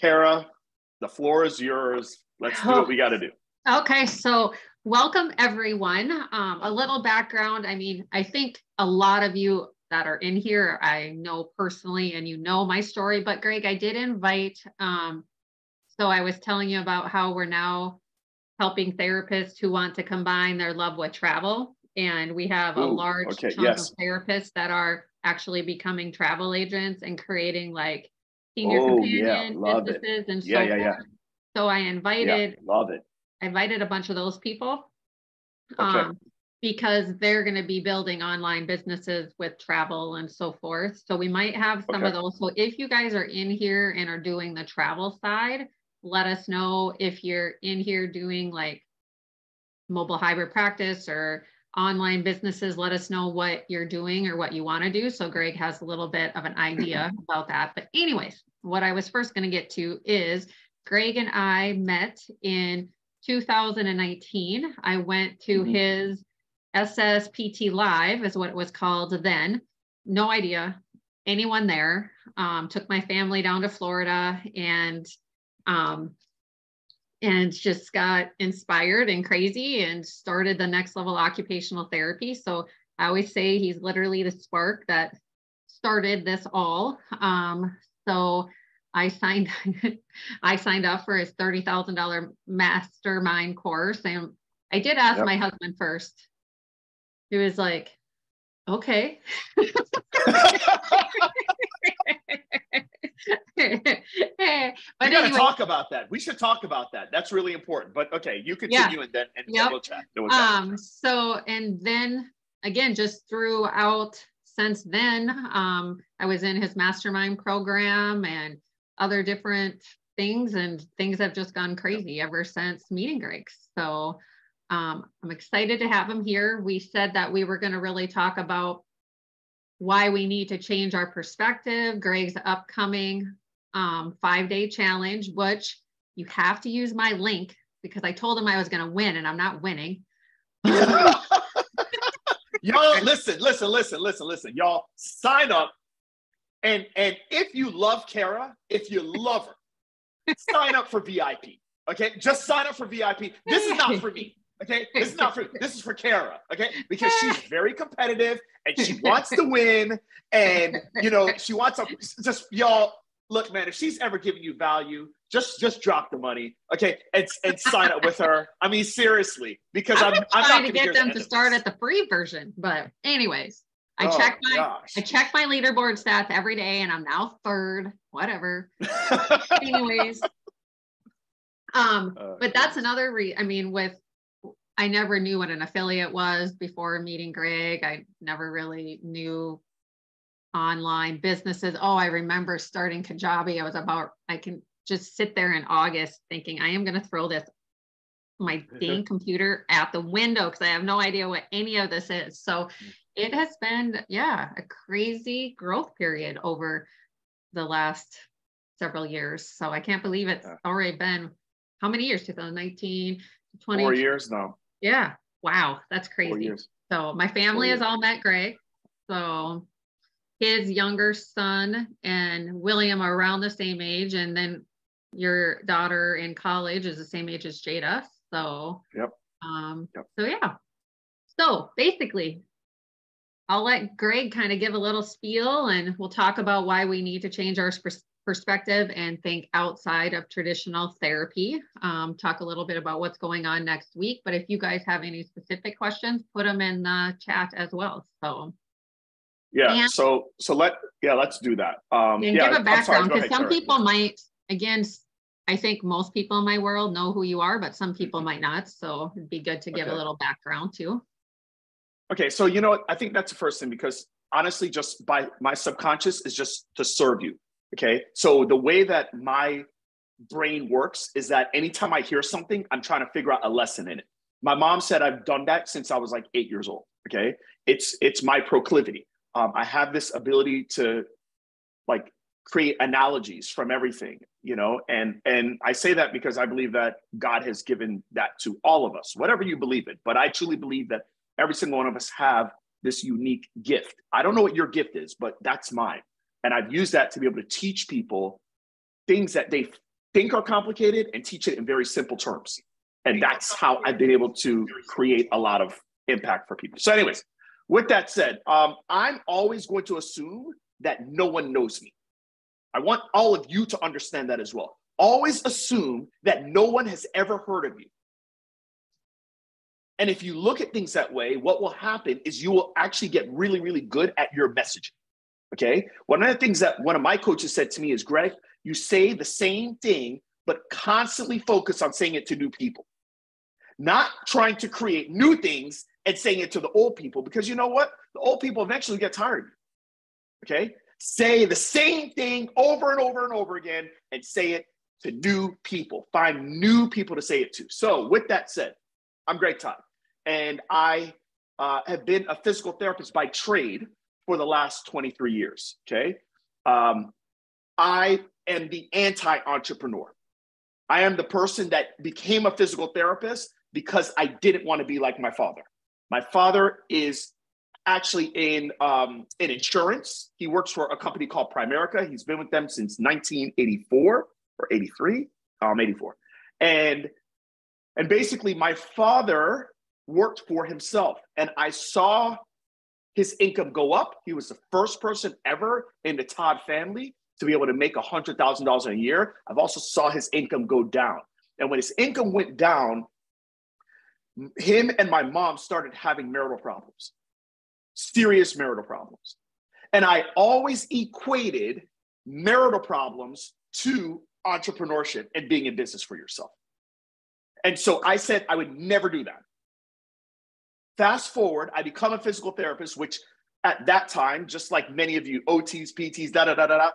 Kara, the floor is yours. Let's do what we got to do. Okay, so welcome everyone. Um, a little background. I mean, I think a lot of you that are in here, I know personally, and you know my story. But Greg, I did invite. Um, so I was telling you about how we're now helping therapists who want to combine their love with travel, and we have Ooh, a large okay, chunk yes. of therapists that are actually becoming travel agents and creating like senior oh, companion yeah, businesses it. and yeah, so yeah. Yeah. So I invited. Yeah, love it. I invited a bunch of those people. Okay. Um, because they're going to be building online businesses with travel and so forth. So we might have some okay. of those. So if you guys are in here and are doing the travel side, let us know if you're in here doing like mobile hybrid practice or online businesses. Let us know what you're doing or what you want to do. So Greg has a little bit of an idea about that. But anyways, what I was first going to get to is Greg and I met in 2019. I went to mm-hmm. his SSPT Live, is what it was called then. No idea anyone there. Um, took my family down to Florida and um, and just got inspired and crazy and started the next level occupational therapy. So I always say he's literally the spark that started this all. Um, so I signed I signed up for his $30,000 mastermind course and I did ask yep. my husband first he was like, okay. we gotta anyway. talk about that. We should talk about that. That's really important. But okay, you continue yeah. and then and yep. we'll chat. We'll chat. Um. So and then again, just throughout since then, um, I was in his mastermind program and other different things, and things have just gone crazy ever since meeting Greg. So um, I'm excited to have him here. We said that we were going to really talk about why we need to change our perspective, Greg's upcoming um, five day challenge, which you have to use my link because I told him I was going to win and I'm not winning. y'all listen, listen, listen, listen, listen. Y'all sign up. And and if you love Kara, if you love her, sign up for VIP. Okay, just sign up for VIP. This is not for me. Okay, this is not for this is for Kara. Okay, because she's very competitive and she wants to win, and you know she wants to just y'all look, man. If she's ever giving you value, just just drop the money, okay, and and sign up with her. I mean, seriously, because I'm, I'm, I'm trying to get them to start at the free version. But anyways, I oh, check my gosh. I check my leaderboard stats every day, and I'm now third. Whatever. anyways. Um, uh, but that's another re I mean, with I never knew what an affiliate was before meeting Greg. I never really knew online businesses. Oh, I remember starting Kajabi. I was about, I can just sit there in August thinking, I am going to throw this, my dang computer out the window because I have no idea what any of this is. So mm. it has been, yeah, a crazy growth period over the last several years. So I can't believe it's already been how many years? 2019, 20. Four years now. Yeah. Wow. That's crazy. So my family has all met Greg. So his younger son and William are around the same age. And then your daughter in college is the same age as Jada. So, yep. Um, yep. so yeah. So basically, I'll let Greg kind of give a little spiel and we'll talk about why we need to change our perspective and think outside of traditional therapy. Um, talk a little bit about what's going on next week. But if you guys have any specific questions, put them in the chat as well. So yeah, and, so so let yeah, let's do that. Um and yeah, give a background because some sorry. people might again I think most people in my world know who you are, but some people might not. So it'd be good to give okay. a little background too. Okay, so you know, I think that's the first thing because honestly, just by my subconscious is just to serve you. Okay. So the way that my brain works is that anytime I hear something, I'm trying to figure out a lesson in it. My mom said I've done that since I was like eight years old. Okay. It's it's my proclivity. Um, I have this ability to like create analogies from everything, you know, and and I say that because I believe that God has given that to all of us, whatever you believe it. But I truly believe that every single one of us have this unique gift. I don't know what your gift is, but that's mine. And I've used that to be able to teach people things that they think are complicated and teach it in very simple terms. And that's how I've been able to create a lot of impact for people. So, anyways, with that said, um, I'm always going to assume that no one knows me. I want all of you to understand that as well. Always assume that no one has ever heard of you. And if you look at things that way, what will happen is you will actually get really, really good at your messaging. Okay. One of the things that one of my coaches said to me is Greg, you say the same thing, but constantly focus on saying it to new people, not trying to create new things and saying it to the old people, because you know what? The old people eventually get tired. Okay. Say the same thing over and over and over again and say it to new people. Find new people to say it to. So, with that said, I'm Greg Todd, and I uh, have been a physical therapist by trade for the last 23 years. Okay. Um, I am the anti entrepreneur. I am the person that became a physical therapist because I didn't want to be like my father. My father is actually in um, in insurance. He works for a company called Primerica. He's been with them since 1984 or 83, um, 84. And and basically, my father worked for himself, and I saw his income go up. He was the first person ever in the Todd family to be able to make $100,000 a year. I've also saw his income go down. And when his income went down, him and my mom started having marital problems, serious marital problems. And I always equated marital problems to entrepreneurship and being in business for yourself. And so I said I would never do that. Fast forward, I become a physical therapist, which at that time, just like many of you, OTs, PTs, da da da da da.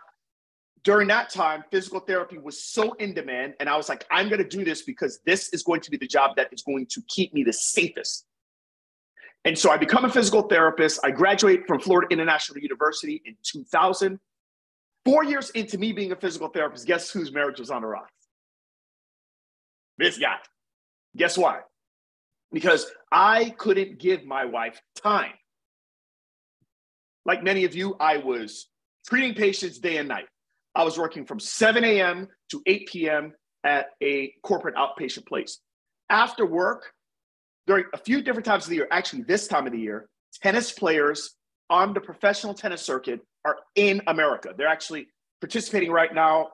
During that time, physical therapy was so in demand. And I was like, I'm going to do this because this is going to be the job that is going to keep me the safest. And so I become a physical therapist. I graduate from Florida International University in 2000. Four years into me being a physical therapist, guess whose marriage was on the rocks? This guy. Guess why? Because I couldn't give my wife time. Like many of you, I was treating patients day and night. I was working from 7 a.m. to 8 p.m. at a corporate outpatient place. After work, during a few different times of the year, actually, this time of the year, tennis players on the professional tennis circuit are in America. They're actually participating right now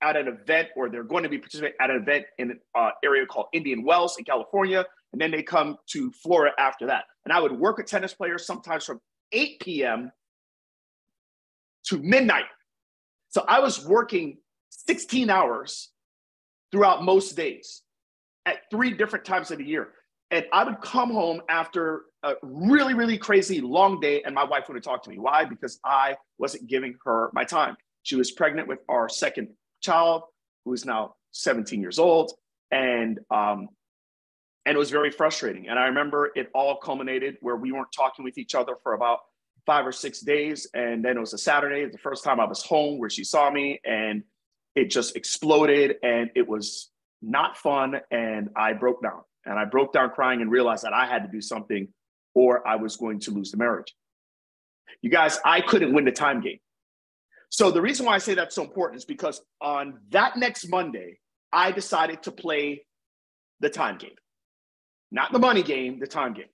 at an event, or they're going to be participating at an event in an uh, area called Indian Wells in California. And then they come to Florida after that. And I would work with tennis players sometimes from 8 p.m. to midnight. So I was working 16 hours throughout most days at three different times of the year. And I would come home after a really, really crazy long day, and my wife wouldn't talk to me. Why? Because I wasn't giving her my time. She was pregnant with our second child, who is now 17 years old, and um, and it was very frustrating. And I remember it all culminated where we weren't talking with each other for about five or six days, and then it was a Saturday, the first time I was home, where she saw me, and it just exploded, and it was not fun, and I broke down and I broke down crying and realized that I had to do something or I was going to lose the marriage. You guys, I couldn't win the time game. So the reason why I say that's so important is because on that next Monday, I decided to play the time game, not the money game, the time game.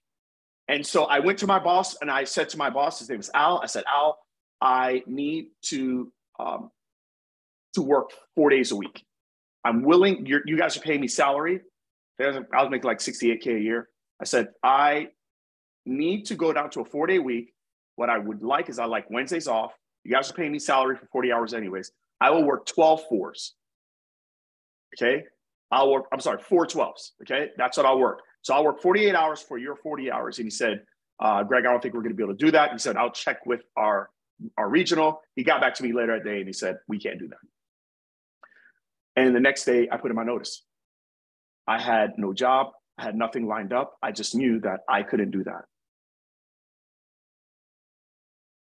And so I went to my boss and I said to my boss, his name was Al. I said, Al, I need to um, to work four days a week. I'm willing. you guys are paying me salary. I was making like 68K a year. I said, I need to go down to a four day week. What I would like is I like Wednesdays off. You guys are paying me salary for 40 hours anyways. I will work 12 fours. Okay. I'll work, I'm sorry, four 12s. Okay. That's what I'll work. So I'll work 48 hours for your 40 hours. And he said, uh, Greg, I don't think we're going to be able to do that. He said, I'll check with our, our regional. He got back to me later that day and he said, we can't do that. And the next day I put in my notice. I had no job, I had nothing lined up. I just knew that I couldn't do that.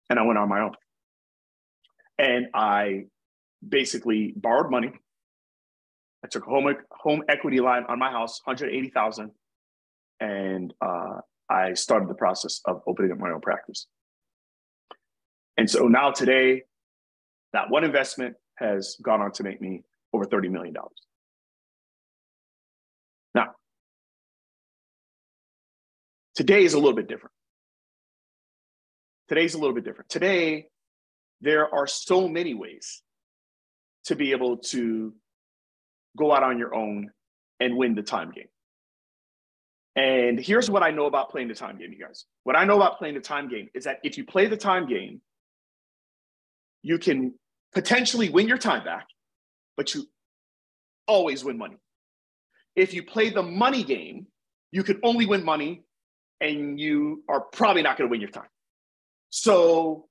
And I went on my own. And I basically borrowed money. I took a home, home equity line on my house, 180,000. And uh, I started the process of opening up my own practice. And so now today, that one investment has gone on to make me over $30 million. Now, today is a little bit different. Today's a little bit different. Today, there are so many ways to be able to go out on your own and win the time game. And here's what I know about playing the time game, you guys. What I know about playing the time game is that if you play the time game, you can potentially win your time back, but you always win money. If you play the money game, you can only win money and you are probably not going to win your time. So,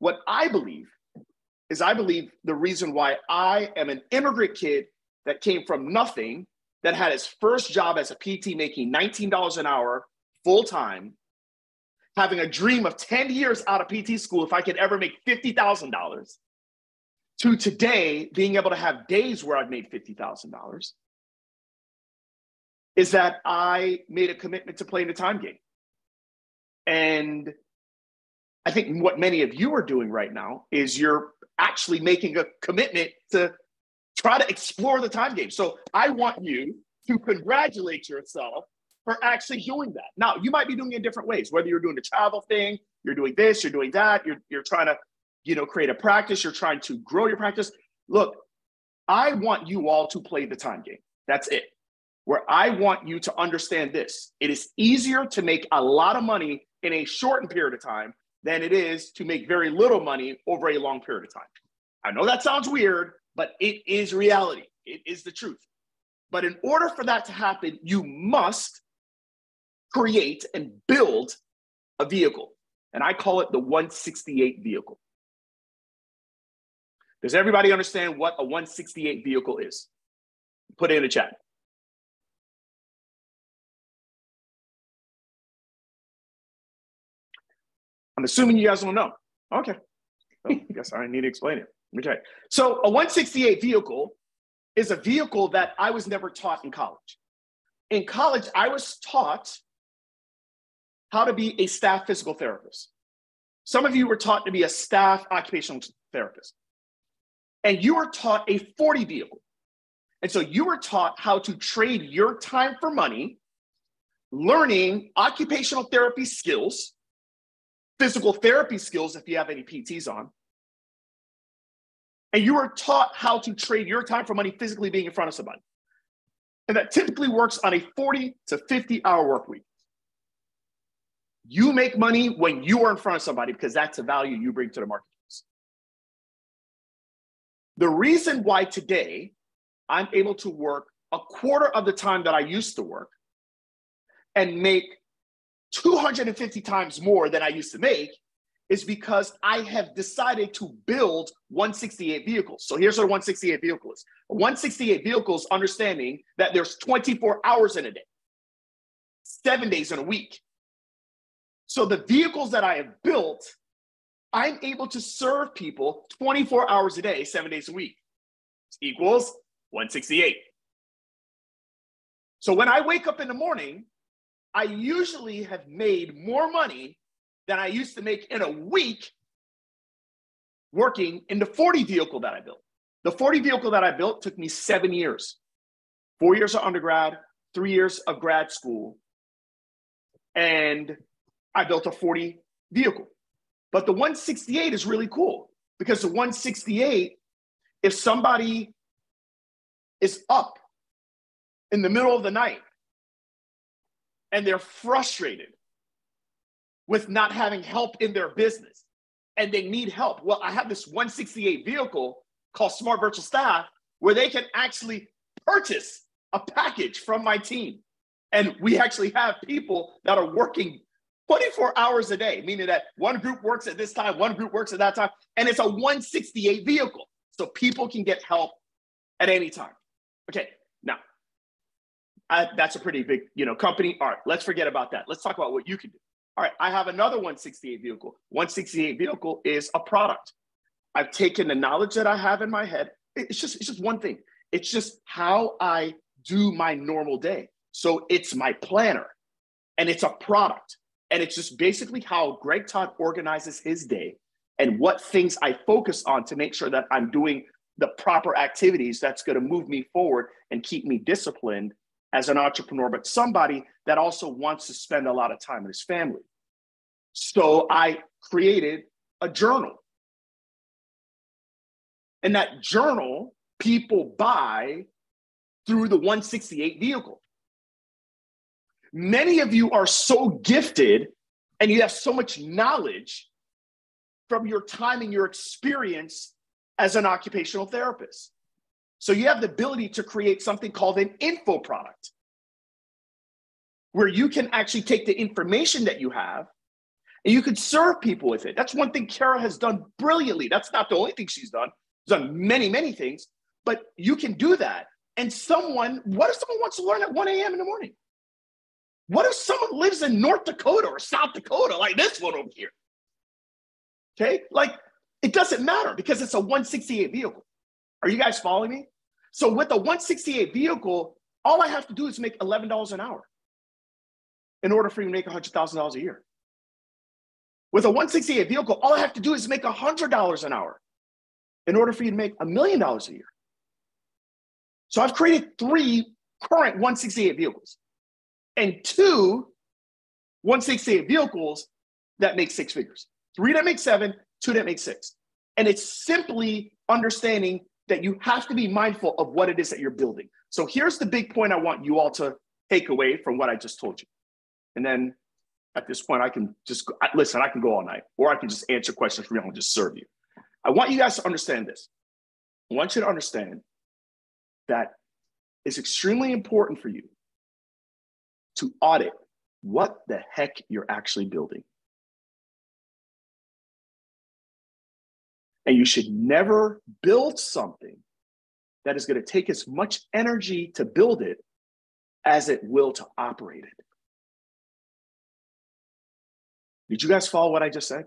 what I believe is I believe the reason why I am an immigrant kid that came from nothing, that had his first job as a PT making $19 an hour full time, having a dream of 10 years out of PT school if I could ever make $50,000, to today being able to have days where I've made $50,000 is that I made a commitment to playing the time game. And I think what many of you are doing right now is you're actually making a commitment to try to explore the time game. So I want you to congratulate yourself for actually doing that. Now, you might be doing it in different ways, whether you're doing the travel thing, you're doing this, you're doing that, you're, you're trying to, you know, create a practice, you're trying to grow your practice. Look, I want you all to play the time game. That's it. Where I want you to understand this it is easier to make a lot of money in a shortened period of time than it is to make very little money over a long period of time. I know that sounds weird, but it is reality. It is the truth. But in order for that to happen, you must create and build a vehicle. And I call it the 168 vehicle. Does everybody understand what a 168 vehicle is? Put it in the chat. I'm assuming you guys don't know. Okay. Oh, I guess I need to explain it. Okay. So a 168 vehicle is a vehicle that I was never taught in college. In college, I was taught how to be a staff physical therapist. Some of you were taught to be a staff occupational therapist. And you were taught a 40 vehicle. And so you were taught how to trade your time for money, learning occupational therapy skills, physical therapy skills if you have any PTs on, and you are taught how to trade your time for money physically being in front of somebody. And that typically works on a 40 to 50 hour work week. You make money when you are in front of somebody because that's the value you bring to the marketplace. The reason why today I'm able to work a quarter of the time that I used to work and make 250 times more than I used to make is because I have decided to build 168 vehicles. So here's what a 168 vehicle is. 168 vehicles understanding that there's 24 hours in a day, seven days in a week. So the vehicles that I have built, I'm able to serve people 24 hours a day, seven days a week. Equals 168. So when I wake up in the morning, I usually have made more money than I used to make in a week working in the 40 vehicle that I built. The 40 vehicle that I built took me seven years four years of undergrad, three years of grad school. And I built a 40 vehicle. But the 168 is really cool because the 168, if somebody is up in the middle of the night and they're frustrated with not having help in their business and they need help. Well, I have this 168 vehicle called Smart Virtual Staff where they can actually purchase a package from my team. And we actually have people that are working 24 hours a day, meaning that one group works at this time, one group works at that time, and it's a 168 vehicle. So people can get help at any time. Okay, now I, that's a pretty big, you know, company. All right, let's forget about that. Let's talk about what you can do. All right, I have another 168 vehicle. 168 vehicle is a product. I've taken the knowledge that I have in my head. It's just it's just one thing. It's just how I do my normal day. So it's my planner and it's a product. And it's just basically how Greg Todd organizes his day and what things I focus on to make sure that I'm doing the proper activities that's going to move me forward and keep me disciplined as an entrepreneur, but somebody that also wants to spend a lot of time with his family. So I created a journal. And that journal people buy through the 168 vehicle. Many of you are so gifted and you have so much knowledge from your time and your experience as an occupational therapist. So you have the ability to create something called an info product where you can actually take the information that you have and you could serve people with it. That's one thing Kara has done brilliantly. That's not the only thing she's done. She's done many, many things, but you can do that. And someone, what if someone wants to learn at 1 a.m. in the morning? What if someone lives in North Dakota or South Dakota, like this one over here? Okay, like it doesn't matter because it's a 168 vehicle. Are you guys following me? So with a 168 vehicle, all I have to do is make $11 an hour in order for you to make $100,000 a year. With a 168 vehicle, all I have to do is make $100 an hour in order for you to make a million dollars a year. So I've created three current 168 vehicles and two 168 vehicles that make six figures. Three that make seven, two that make six. And it's simply understanding that you have to be mindful of what it is that you're building. So here's the big point I want you all to take away from what I just told you. And then at this point, I can just listen, I can go all night, or I can just answer questions for you and just serve you. I want you guys to understand this. I want you to understand that it's extremely important for you to audit what the heck you're actually building. And you should never build something that is going to take as much energy to build it as it will to operate it. Did you guys follow what I just said?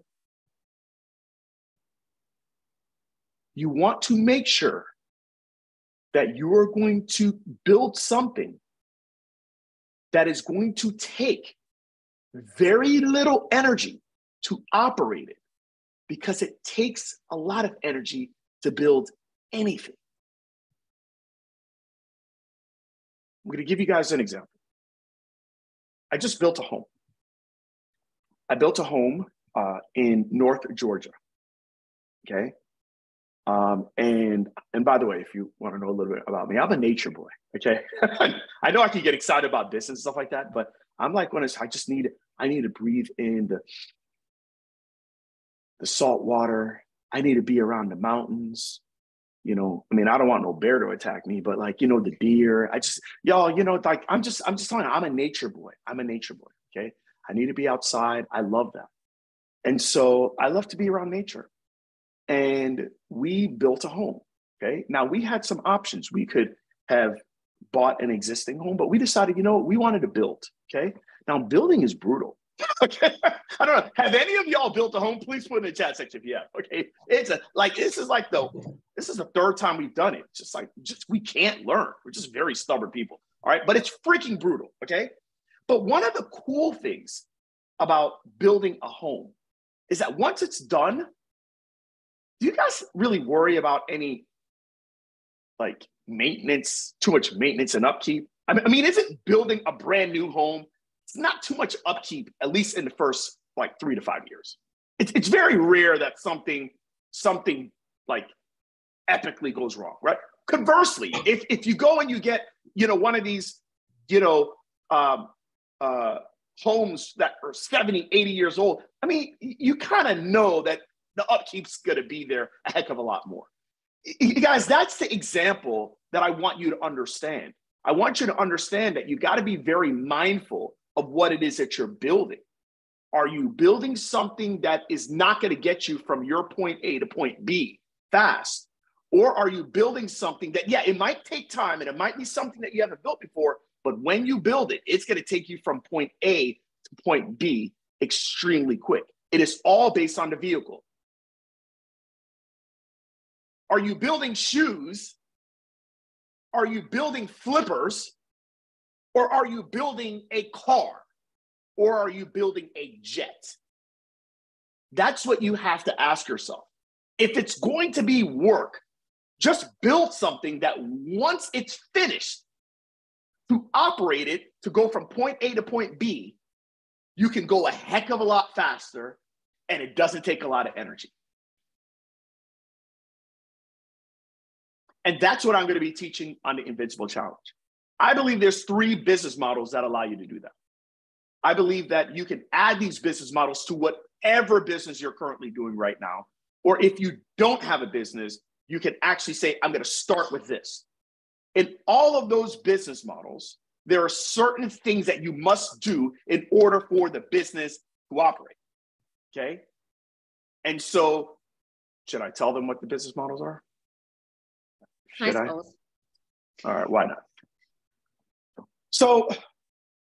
You want to make sure that you are going to build something that is going to take very little energy to operate it because it takes a lot of energy to build anything. I'm going to give you guys an example. I just built a home. I built a home uh, in North Georgia. Okay. Um, and and by the way, if you want to know a little bit about me, I'm a nature boy. Okay. I know I can get excited about this and stuff like that, but I'm like when I just need I need to breathe in the the salt water. I need to be around the mountains. You know, I mean, I don't want no bear to attack me, but like, you know, the deer. I just, y'all, you know, like I'm just, I'm just telling you, I'm a nature boy. I'm a nature boy. Okay. I need to be outside. I love that. And so I love to be around nature. And we built a home. Okay. Now we had some options. We could have bought an existing home, but we decided, you know, we wanted to build. Okay. Now building is brutal. okay. I don't know. Have any of y'all built a home? Please put in the chat section if you have. Okay. It's a like this is like the this is the third time we've done it. Just like just we can't learn. We're just very stubborn people. All right. But it's freaking brutal. Okay. But one of the cool things about building a home is that once it's done, do you guys really worry about any like maintenance, too much maintenance and upkeep? I mean, I mean, isn't building a brand new home, it's not too much upkeep, at least in the first like three to five years. It's, it's very rare that something, something like epically goes wrong, right? Conversely, if, if you go and you get, you know, one of these, you know, um, uh, homes that are 70, 80 years old, I mean, you kind of know that the upkeep's going to be there a heck of a lot more. You guys, that's the example that I want you to understand. I want you to understand that you got to be very mindful of what it is that you're building. Are you building something that is not going to get you from your point A to point B fast? Or are you building something that, yeah, it might take time and it might be something that you haven't built before, but when you build it, it's going to take you from point A to point B extremely quick. It is all based on the vehicle. Are you building shoes? Are you building flippers? Or are you building a car? Or are you building a jet? That's what you have to ask yourself. If it's going to be work, just build something that once it's finished, to operate it to go from point A to point B, you can go a heck of a lot faster and it doesn't take a lot of energy. And that's what I'm going to be teaching on the Invincible Challenge. I believe there's three business models that allow you to do that. I believe that you can add these business models to whatever business you're currently doing right now. Or if you don't have a business, you can actually say, I'm going to start with this. In all of those business models, there are certain things that you must do in order for the business to operate. Okay. And so, should I tell them what the business models are? Should I? I? All right, why not? So,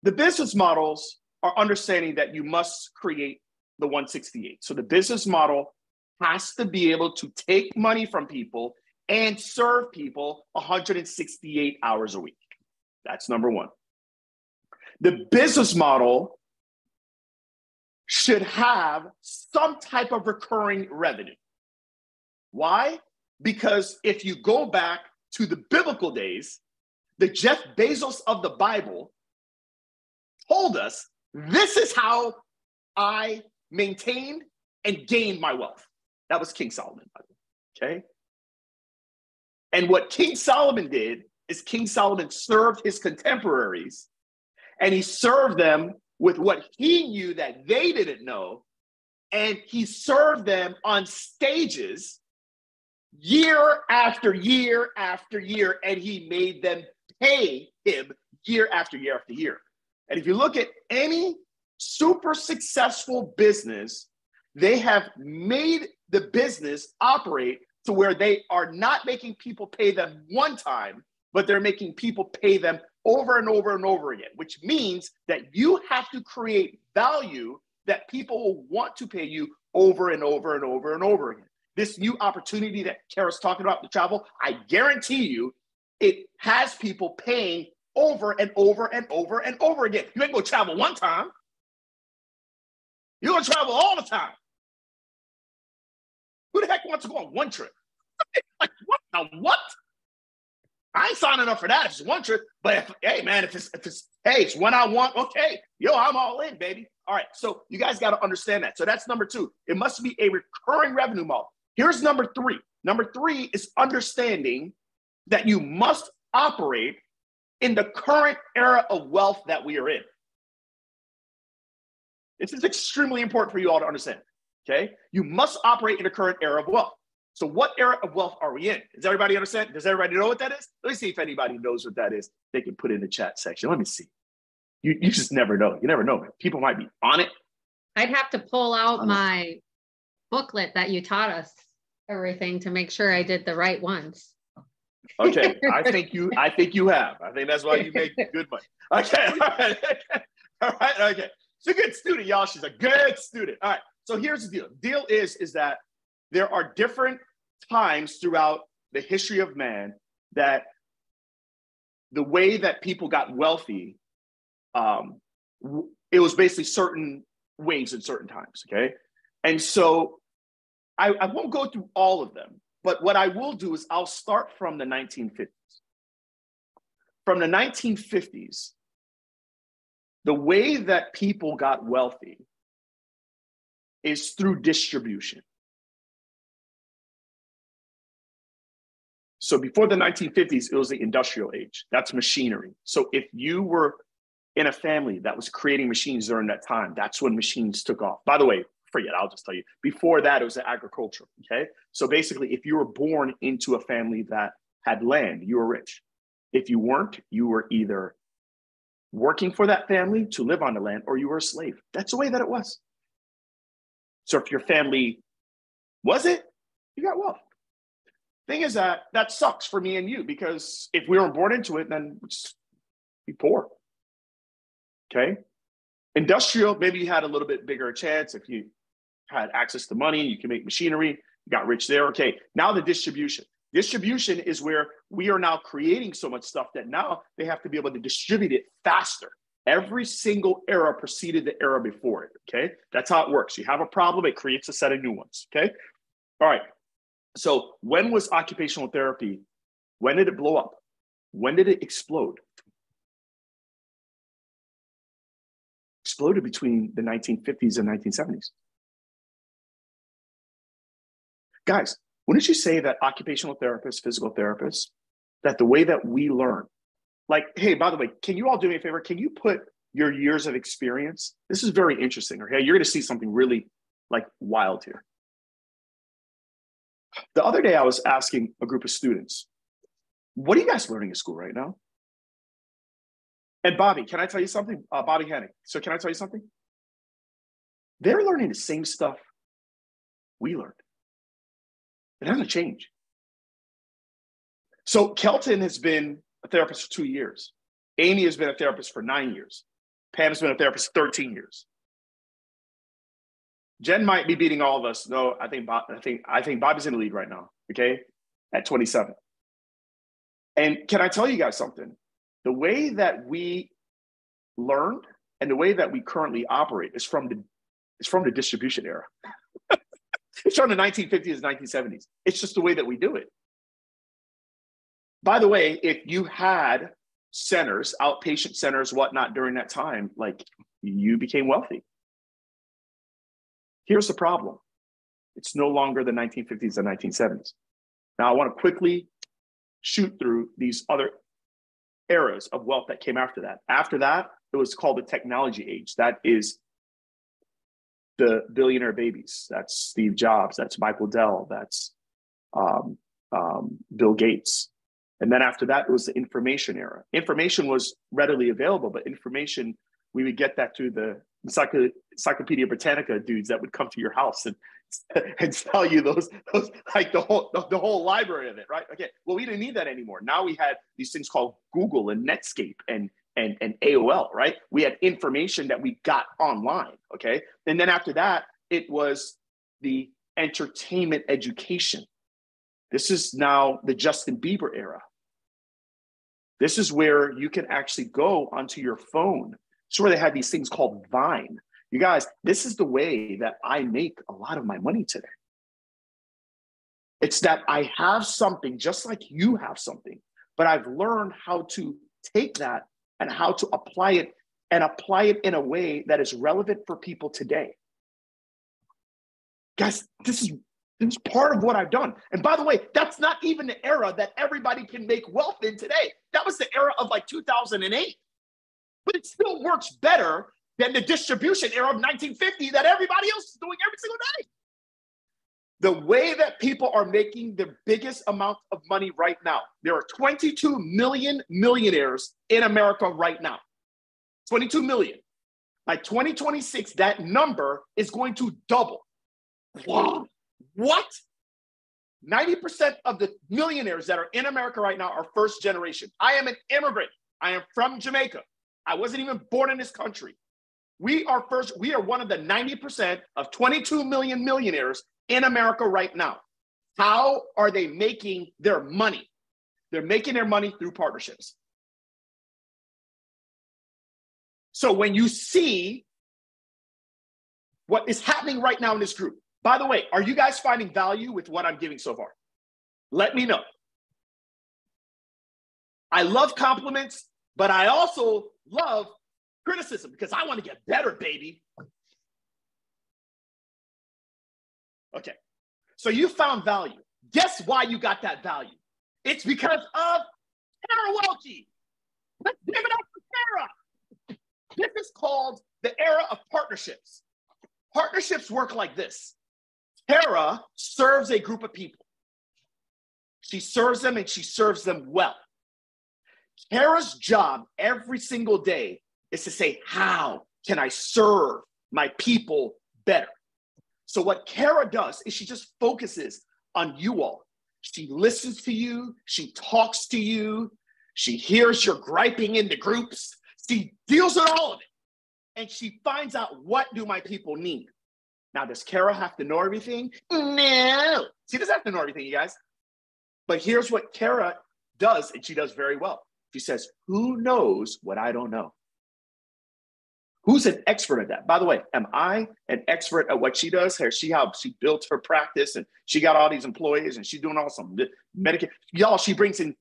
the business models are understanding that you must create the 168. So, the business model has to be able to take money from people and serve people 168 hours a week. That's number one. The business model should have some type of recurring revenue. Why? Because if you go back to the biblical days, the Jeff Bezos of the Bible told us this is how I maintained and gained my wealth. That was King Solomon, okay? And what King Solomon did is King Solomon served his contemporaries and he served them with what he knew that they didn't know. And he served them on stages year after year after year, and he made them pay him year after year after year. And if you look at any super successful business, they have made the business operate to where they are not making people pay them one time, but they're making people pay them over and over and over again, which means that you have to create value that people will want to pay you over and over and over and over again. This new opportunity that Kara's talking about to travel, I guarantee you, it has people paying over and over and over and over again. You ain't gonna travel one time. You're gonna travel all the time. Who the heck wants to go on one trip? like what the what? I ain't signing up for that if it's one trip. But if, hey, man, if it's if it's hey, it's one I want, okay, yo, I'm all in, baby. All right, so you guys got to understand that. So that's number two. It must be a recurring revenue model. Here's number three. Number three is understanding that you must operate in the current era of wealth that we are in. This is extremely important for you all to understand. Okay, you must operate in the current era of wealth. So, what era of wealth are we in? Does everybody understand? Does everybody know what that is? Let me see if anybody knows what that is. They can put in the chat section. Let me see. You, you just never know. You never know. People might be on it. I'd have to pull out my booklet that you taught us everything to make sure I did the right ones. Okay, I think you. I think you have. I think that's why you make good money. Okay, all right, all right, okay. She's a good student, y'all. She's a good student. All right. So here's the deal. Deal is is that there are different times throughout the history of man that the way that people got wealthy, um, it was basically certain ways in certain times. Okay. And so I, I won't go through all of them, but what I will do is I'll start from the 1950s. From the 1950s, the way that people got wealthy is through distribution. So before the 1950s, it was the industrial age. That's machinery. So if you were in a family that was creating machines during that time, that's when machines took off. By the way, forget, I'll just tell you. Before that, it was agriculture. Okay. So basically, if you were born into a family that had land, you were rich. If you weren't, you were either working for that family to live on the land or you were a slave. That's the way that it was. So if your family was it, you got wealth. Thing is that that sucks for me and you because if we weren't born into it, then we'd be poor. Okay. Industrial, maybe you had a little bit bigger chance if you had access to money, you can make machinery, got rich there. Okay. Now the distribution. Distribution is where we are now creating so much stuff that now they have to be able to distribute it faster. Every single era preceded the era before it. Okay. That's how it works. You have a problem, it creates a set of new ones. Okay. All right. So when was occupational therapy? When did it blow up? When did it explode? Exploded between the 1950s and 1970s. Guys, wouldn't you say that occupational therapists, physical therapists, that the way that we learn, like, hey, by the way, can you all do me a favor? Can you put your years of experience? This is very interesting. Okay, you're going to see something really like wild here. The other day, I was asking a group of students, what are you guys learning in school right now? And Bobby, can I tell you something? Uh, Bobby Hennig. So, can I tell you something? They're learning the same stuff we learned. It hasn't changed. So, Kelton has been a therapist for two years. Amy has been a therapist for nine years. Pam has been a therapist 13 years. Jen might be beating all of us. No, I think Bob, I think I think Bobby's in the lead right now. Okay, at 27. And can I tell you guys something? The way that we learned and the way that we currently operate is from the is from the distribution era. It's from the 1950s and 1970s. It's just the way that we do it. By the way, if you had centers, outpatient centers, whatnot during that time, like you became wealthy. Here's the problem it's no longer the 1950s and 1970s. Now, I want to quickly shoot through these other eras of wealth that came after that. After that, it was called the technology age. That is the billionaire babies. That's Steve Jobs. That's Michael Dell. That's um, um, Bill Gates. And then after that, it was the information era. Information was readily available, but information, we would get that through the Encyclopedia Britannica dudes that would come to your house and and sell you those those like the whole the, the, whole library of it, right? Okay. Well, we didn't need that anymore. Now we had these things called Google and Netscape and and and AOL, right? We had information that we got online. Okay. And then after that, it was the entertainment education. This is now the Justin Bieber era. This is where you can actually go onto your phone it's where they had these things called Vine. You guys, this is the way that I make a lot of my money today. It's that I have something just like you have something, but I've learned how to take that and how to apply it and apply it in a way that is relevant for people today. Guys, this is this is part of what I've done. And by the way, that's not even the era that everybody can make wealth in today. That was the era of like 2008 but it still works better than the distribution era of 1950 that everybody else is doing every single day. The way that people are making the biggest amount of money right now, there are 22 million millionaires in America right now. 22 million. By 2026, that number is going to double. Wow. What? 90% of the millionaires that are in America right now are first generation. I am an immigrant. I am from Jamaica. I wasn't even born in this country. We are first, we are one of the 90% of 22 million millionaires in America right now. How are they making their money? They're making their money through partnerships. So when you see what is happening right now in this group, by the way, are you guys finding value with what I'm giving so far? Let me know. I love compliments, but I also love criticism because I want to get better, baby. Okay, so you found value. Guess why you got that value? It's because of Kara Welke. Let's give it up for Kara. This is called the era of partnerships. Partnerships work like this Kara serves a group of people. She serves them and she serves them well. Kara's job every single day is to say, How can I serve my people better? So, what Kara does is she just focuses on you all. She listens to you, she talks to you, she hears your griping in the groups, she deals with all of it. And she finds out what do my people need. Now, does Kara have to know everything? No. She doesn't have to know everything, you guys. But here's what Kara does, and she does very well. She says, Who knows what I don't know? Who's an expert at that? By the way, am I an expert at what she does? Her, she how she built her practice and she got all these employees and she's doing all some Medicaid. Y'all, she brings in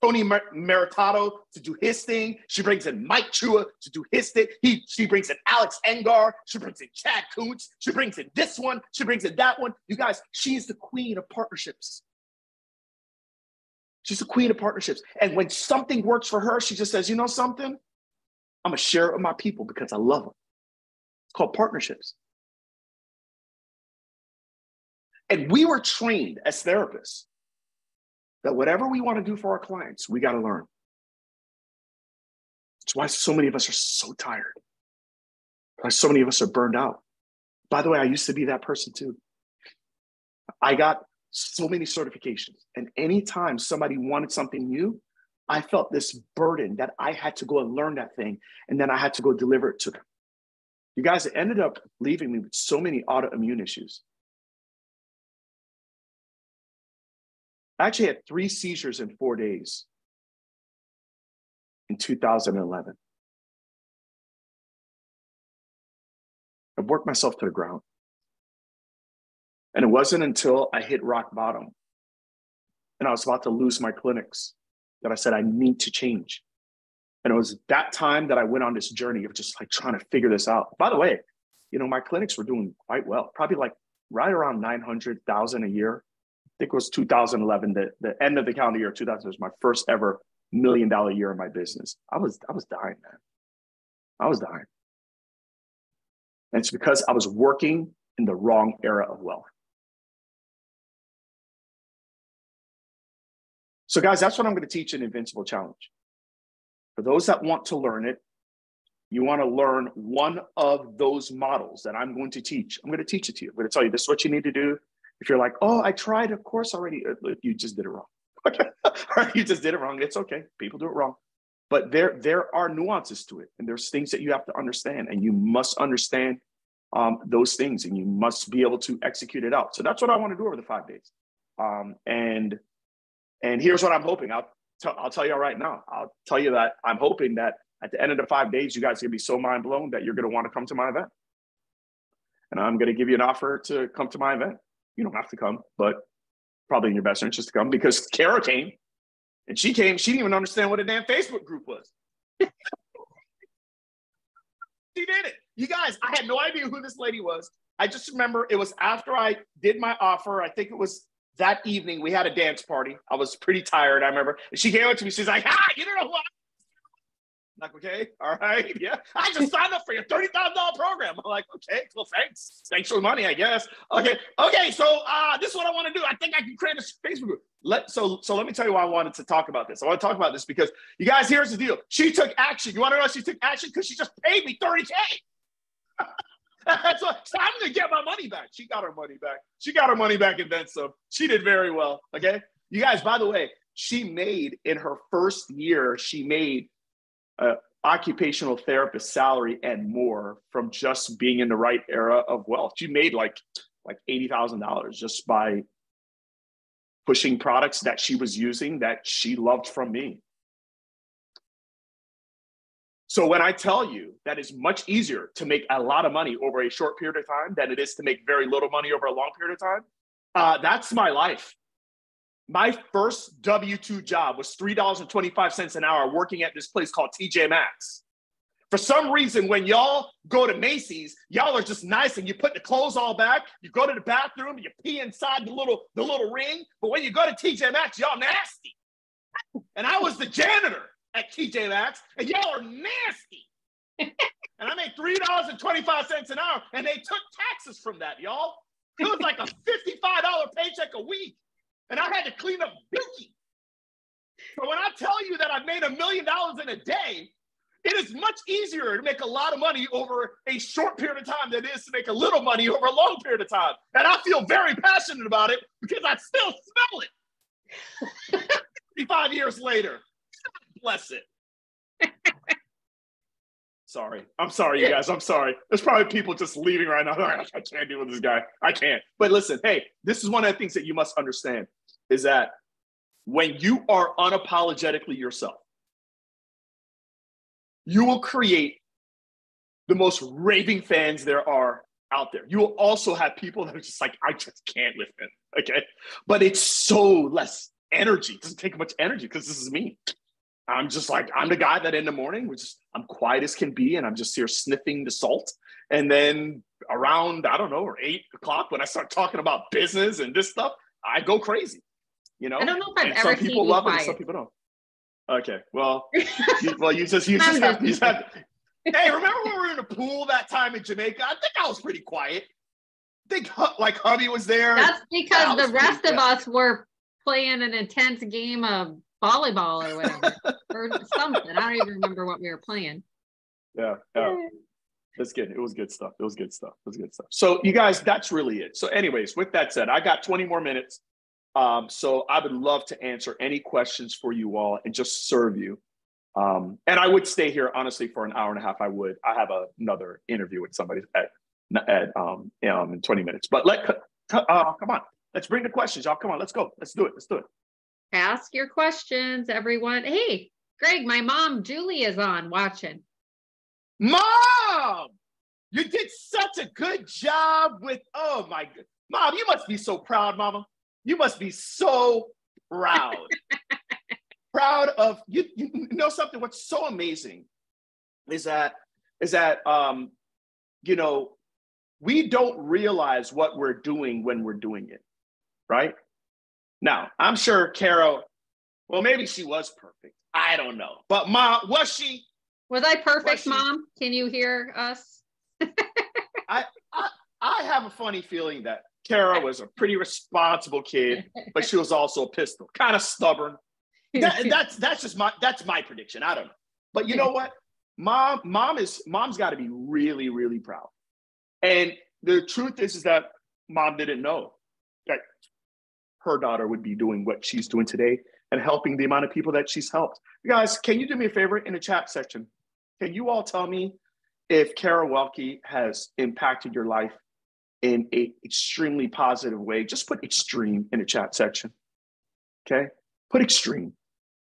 Tony Mer- to do his thing. She brings in Mike Chua to do his thing. He, she brings in Alex Engar. She brings in Chad Kuntz. She brings in this one. She brings in that one. You guys, she's the queen of partnerships. She's the queen of partnerships. And when something works for her, she just says, you know something? I'm gonna share it with my people because I love them. It's called partnerships. And we were trained as therapists that whatever we want to do for our clients, we got to learn. That's why so many of us are so tired. Why so many of us are burned out. By the way, I used to be that person too. I got so many certifications, and anytime somebody wanted something new, I felt this burden that I had to go and learn that thing, and then I had to go deliver it to them. You guys ended up leaving me with so many autoimmune issues. I actually had three seizures in four days in 2011. I worked myself to the ground. And it wasn't until I hit rock bottom and I was about to lose my clinics that I said, I need to change. And it was that time that I went on this journey of just like trying to figure this out. By the way, you know, my clinics were doing quite well, probably like right around 900,000 a year. I think it was 2011, the, the end of the calendar year 2000 was my first ever million dollar year in my business. I was, I was dying, man. I was dying. And it's because I was working in the wrong era of wealth. So, guys, that's what I'm going to teach in Invincible Challenge. For those that want to learn it, you want to learn one of those models that I'm going to teach. I'm going to teach it to you. I'm going to tell you this is what you need to do. If you're like, oh, I tried a course already, uh, you just did it wrong. you just did it wrong. It's okay. People do it wrong. But there, there are nuances to it, and there's things that you have to understand, and you must understand um, those things, and you must be able to execute it out. So that's what I want to do over the five days. Um, and and here's what I'm hoping. I'll, t- I'll tell you right now. I'll tell you that I'm hoping that at the end of the five days, you guys are going to be so mind blown that you're going to want to come to my event. And I'm going to give you an offer to come to my event. You don't have to come, but probably in your best interest to come because Kara came and she came. She didn't even understand what a damn Facebook group was. she did it. You guys, I had no idea who this lady was. I just remember it was after I did my offer. I think it was that evening we had a dance party. I was pretty tired, I remember. And she came up to me, she's like, ah, you don't know who I like, okay, all right, yeah. I just signed up for your $30,000 program. I'm like, okay, well, thanks. Thanks for the money, I guess. Okay, okay, so uh, this is what I want to do. I think I can create a Facebook group. Let so so let me tell you why I wanted to talk about this. I want to talk about this because you guys, here's the deal. She took action. You want to know she took action? Because she just paid me 30K. So I'm gonna get my money back. She got her money back. She got her money back and then some. She did very well. Okay. You guys, by the way, she made in her first year, she made a occupational therapist salary and more from just being in the right era of wealth. She made like like eighty thousand dollars just by pushing products that she was using that she loved from me. So when I tell you that it's much easier to make a lot of money over a short period of time than it is to make very little money over a long period of time, uh, that's my life. My first W 2 job was $3.25 an hour working at this place called TJ Maxx. For some reason, when y'all go to Macy's, y'all are just nice and you put the clothes all back. You go to the bathroom, you pee inside the little the little ring. But when you go to TJ Maxx, y'all nasty. And I was the janitor at TJ Maxx, and y'all are nasty. and I made three dollars and twenty-five cents an hour, and they took taxes from that, y'all. It was like a fifty-five dollar paycheck a week, and I had to clean up dookie. So when I tell you that I've made a million dollars in a day, it is much easier to make a lot of money over a short period of time than it is to make a little money over a long period of time. And I feel very passionate about it because I still smell it. 55 years later bless it. sorry. I'm sorry, you guys. I'm sorry. There's probably people just leaving right now. I can't deal with this guy. I can't. But listen, hey, this is one of the things that you must understand is that when you are unapologetically yourself, you will create the most raving fans there are out there. You will also have people that are just like, I just can't with him. Okay. But it's so less energy. It doesn't take much energy because this is me. I'm just like, I'm the guy that in the morning, which I'm quiet as can be, and I'm just here sniffing the salt. And then around, I don't know, or eight o'clock when I start talking about business and this stuff, I go crazy. You know, I don't know if I've and ever some people love it, quiet. some people don't. Okay, well, you, well, you just you just have, you just have Hey, remember when we were in the pool that time in Jamaica? I think I was pretty quiet. I think like hubby was there. That's because the rest of us were playing an intense game of volleyball or whatever, or something. I don't even remember what we were playing. yeah, yeah. That's good. It was good stuff. It was good stuff. It was good stuff. So you guys, that's really it. So, anyways, with that said, I got 20 more minutes. Um, so I would love to answer any questions for you all and just serve you. Um, and I would stay here honestly for an hour and a half. I would. I have a, another interview with somebody at at um, um in 20 minutes. But let uh, come on, let's bring the questions, y'all. Come on, let's go. Let's do it. Let's do it. Ask your questions, everyone. Hey, Greg, my mom Julie is on watching. Mom, you did such a good job with. Oh my god, mom, you must be so proud, mama. You must be so proud. proud of you. You know something? What's so amazing is that is that um, you know we don't realize what we're doing when we're doing it, right? Now, I'm sure Kara. Well, maybe she was perfect. I don't know, but mom, was she? Was I perfect, she- mom? Can you hear us? I I have a funny feeling that Kara was a pretty responsible kid, but she was also a pistol, kind of stubborn. That- that's that's just my that's my prediction. I don't know, but you know what? Mom, mom is mom's got to be really really proud. And the truth is, is that mom didn't know that her daughter would be doing what she's doing today and helping the amount of people that she's helped. Guys, can you do me a favor in the chat section? Can you all tell me if Kara Welke has impacted your life in an extremely positive way? Just put extreme in the chat section. Okay? Put extreme,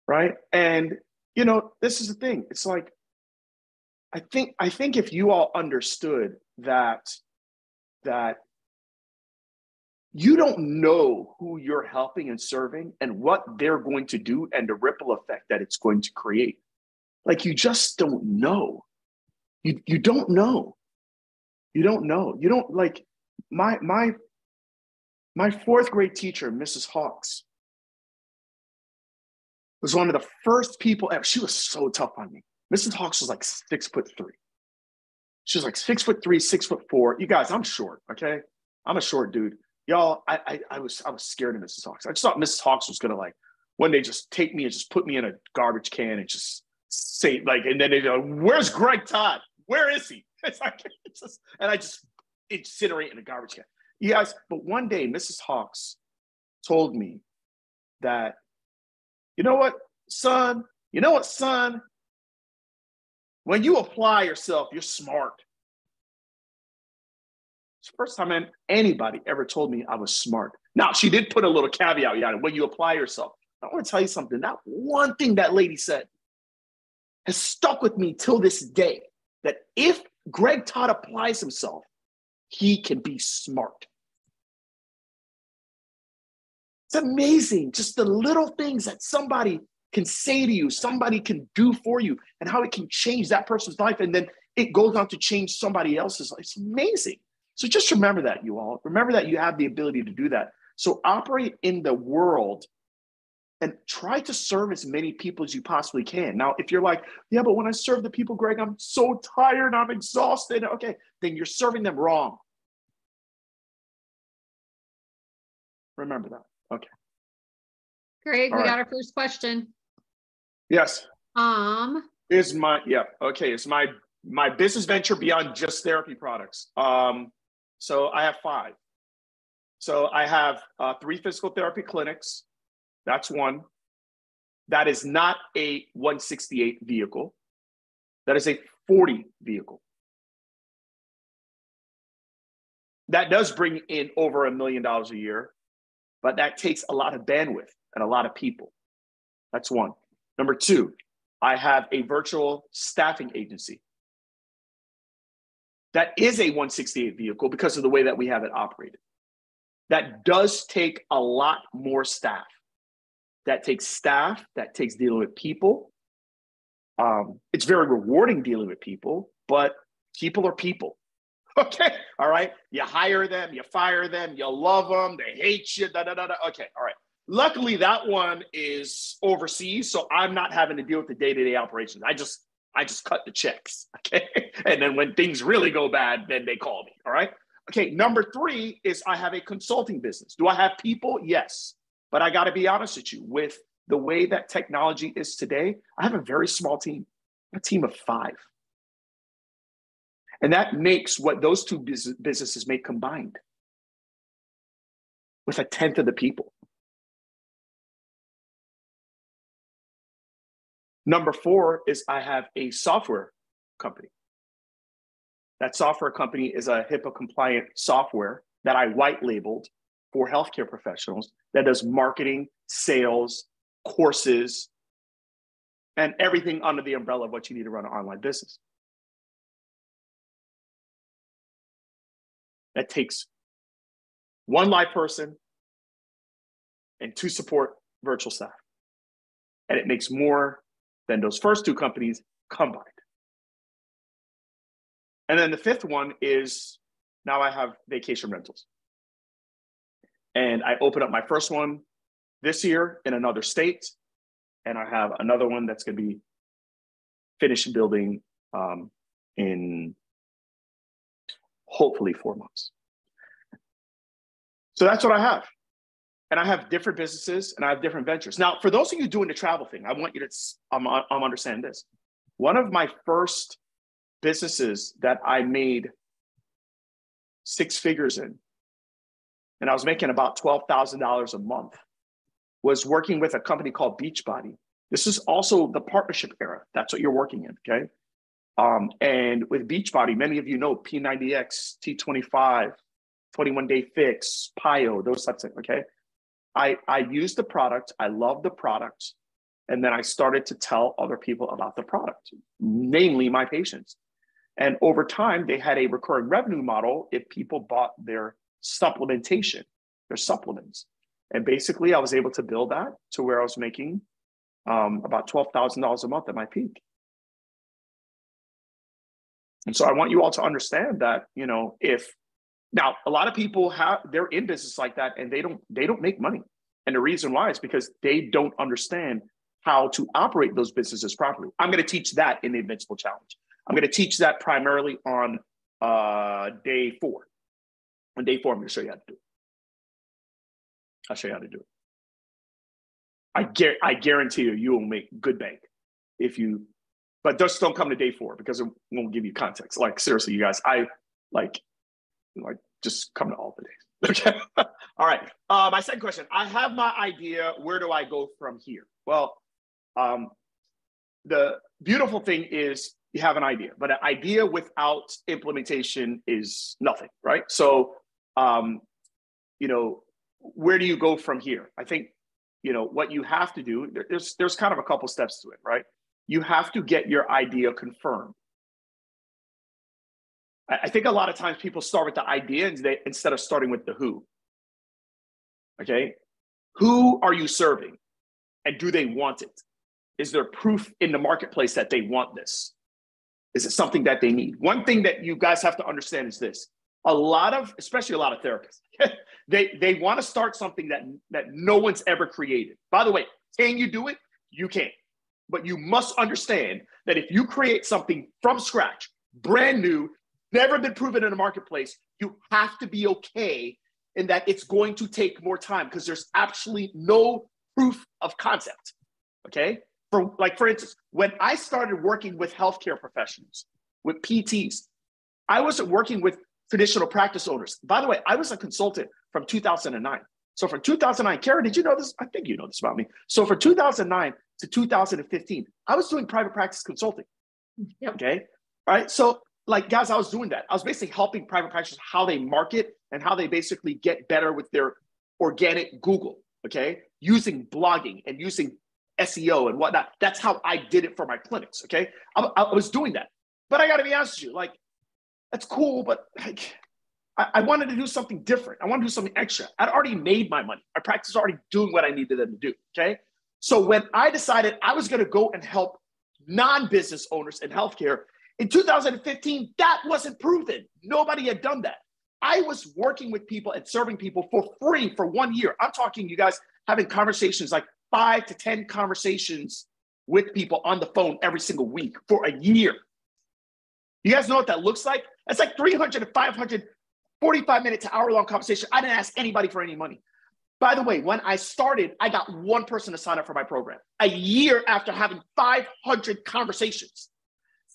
right? And you know, this is the thing. It's like I think I think if you all understood that that you don't know who you're helping and serving and what they're going to do and the ripple effect that it's going to create. Like you just don't know. You you don't know. You don't know. You don't like my my my fourth grade teacher, Mrs. Hawks, was one of the first people ever. She was so tough on me. Mrs. Hawks was like six foot three. She was like six foot three, six foot four. You guys, I'm short, okay? I'm a short dude. Y'all, I, I, I was I was scared of Mrs. Hawks. I just thought Mrs. Hawks was gonna like one day just take me and just put me in a garbage can and just say like, and then they go, "Where's Greg Todd? Where is he?" It's like, it's just, and I just incinerate in a garbage can. Yes, but one day Mrs. Hawks told me that, you know what, son, you know what, son, when you apply yourself, you're smart. It's the first time an- anybody ever told me I was smart. Now, she did put a little caveat, on it when you apply yourself. I want to tell you something. That one thing that lady said has stuck with me till this day that if Greg Todd applies himself, he can be smart. It's amazing, just the little things that somebody can say to you, somebody can do for you, and how it can change that person's life. And then it goes on to change somebody else's life. It's amazing. So just remember that, you all. Remember that you have the ability to do that. So operate in the world and try to serve as many people as you possibly can. Now, if you're like, yeah, but when I serve the people, Greg, I'm so tired, I'm exhausted. Okay, then you're serving them wrong. Remember that. Okay. Greg, All we right. got our first question. Yes. Um, is my yeah okay Is my my business venture beyond just therapy products um so i have five. So i have uh, three physical therapy clinics. That's one. That is not a 168 vehicle. That is a 40 vehicle. That does bring in over a million dollars a year but that takes a lot of bandwidth and a lot of people. That's one. Number two I have a virtual staffing agency. That is a 168 vehicle because of the way that we have it operated. That does take a lot more staff. That takes staff, that takes dealing with people. Um, it's very rewarding dealing with people, but people are people. Okay. All right. You hire them, you fire them, you love them, they hate you. Da, da, da, da. Okay. All right. Luckily, that one is overseas, so I'm not having to deal with the day-to-day operations. I just I just cut the checks. Okay. And then when things really go bad, then they call me. All right. Okay. Number three is I have a consulting business. Do I have people? Yes. But I got to be honest with you, with the way that technology is today, I have a very small team, a team of five. And that makes what those two businesses make combined with a tenth of the people. Number four is I have a software company. That software company is a HIPAA compliant software that I white labeled for healthcare professionals that does marketing, sales, courses, and everything under the umbrella of what you need to run an online business. That takes one live person and two support virtual staff. And it makes more than those first two companies combined. And then the fifth one is now I have vacation rentals. And I open up my first one this year in another state. And I have another one that's going to be finished building um, in hopefully four months. So that's what I have. And I have different businesses and I have different ventures. Now, for those of you doing the travel thing, I want you to um, um, understand this. One of my first businesses that I made six figures in, and I was making about $12,000 a month, was working with a company called Beachbody. This is also the partnership era. That's what you're working in, okay? Um, and with Beachbody, many of you know P90X, T25, 21 Day Fix, PiYo, those types of, okay? I, I used the product, I loved the product, and then I started to tell other people about the product, namely my patients. And over time, they had a recurring revenue model if people bought their supplementation, their supplements. And basically, I was able to build that to where I was making um, about $12,000 a month at my peak. And so I want you all to understand that, you know, if now a lot of people have they're in business like that and they don't they don't make money. And the reason why is because they don't understand how to operate those businesses properly. I'm going to teach that in the Invincible Challenge. I'm going to teach that primarily on uh, day four. On day four, I'm going to show you how to do it. I'll show you how to do it. I, gar- I guarantee you, you will make good bank if you but just don't come to day four because it won't give you context. Like seriously, you guys, I like like just come to all the days. Okay. all right. Uh, my second question. I have my idea. Where do I go from here? Well, um, the beautiful thing is you have an idea, but an idea without implementation is nothing, right? So, um, you know, where do you go from here? I think, you know, what you have to do. There's there's kind of a couple steps to it, right? you have to get your idea confirmed. I think a lot of times people start with the idea instead of starting with the who. Okay. Who are you serving? And do they want it? Is there proof in the marketplace that they want this? Is it something that they need? One thing that you guys have to understand is this a lot of, especially a lot of therapists, they, they want to start something that, that no one's ever created. By the way, can you do it? You can't, But you must understand that if you create something from scratch, brand new, never been proven in the marketplace, you have to be okay in that it's going to take more time because there's absolutely no proof of concept. Okay. For like, for instance, when I started working with healthcare professionals, with PTs, I wasn't working with traditional practice owners. By the way, I was a consultant from 2009. So from 2009, Kara, did you know this? I think you know this about me. So for 2009 to 2015, I was doing private practice consulting. Yep. Okay. All right. So, like, guys, I was doing that. I was basically helping private practitioners how they market and how they basically get better with their organic Google. Okay. Using blogging and using SEO and whatnot. That's how I did it for my clinics. Okay. I, I was doing that. But I got to be honest with you, like, that's cool, but like, I, I wanted to do something different. I want to do something extra. I'd already made my money. My practice already doing what I needed them to do. Okay. So when I decided I was going to go and help non-business owners in healthcare in 2015, that wasn't proven. Nobody had done that. I was working with people and serving people for free for one year. I'm talking you guys having conversations like five to 10 conversations with people on the phone every single week for a year. You guys know what that looks like? That's like 300 to 500, 45 minute to hour long conversation. I didn't ask anybody for any money. By the way, when I started, I got one person to sign up for my program a year after having 500 conversations.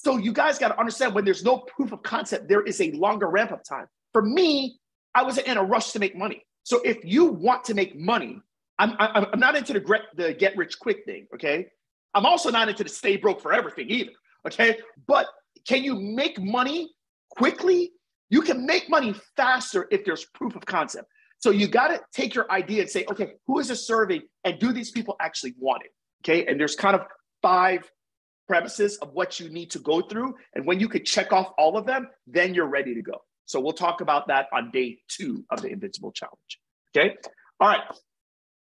So you guys got to understand when there's no proof of concept, there is a longer ramp up time. For me, I wasn't in a rush to make money. So if you want to make money, I'm, I'm, not into the, the get rich quick thing, okay? I'm also not into the stay broke for everything either, okay? But can you make money quickly? You can make money faster if there's proof of concept. So you got to take your idea and say, okay, who is this serving and do these people actually want it? Okay. And there's kind of five premises of what you need to go through. And when you could check off all of them, then you're ready to go. So we'll talk about that on day two of the Invincible Challenge. Okay. All right.